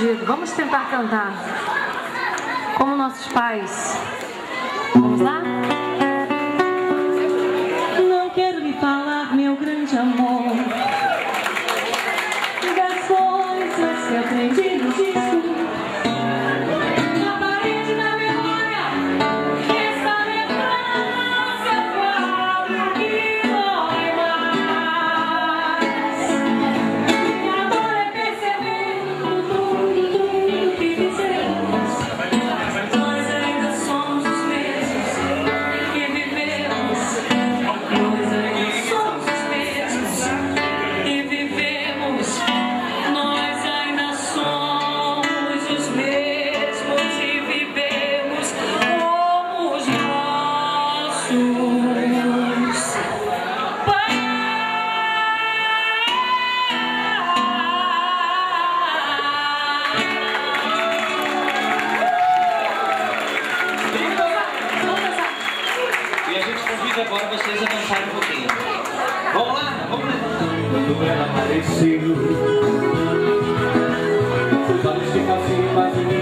perdido. Vamos tentar cantar como nossos pais. Vamos lá? Não quero lhe falar, meu grande amor, A gente convida agora vocês a dançarem um pouquinho. Vamos lá, vamos lá. Quando ela apareceu Os olhos ficam assim, mas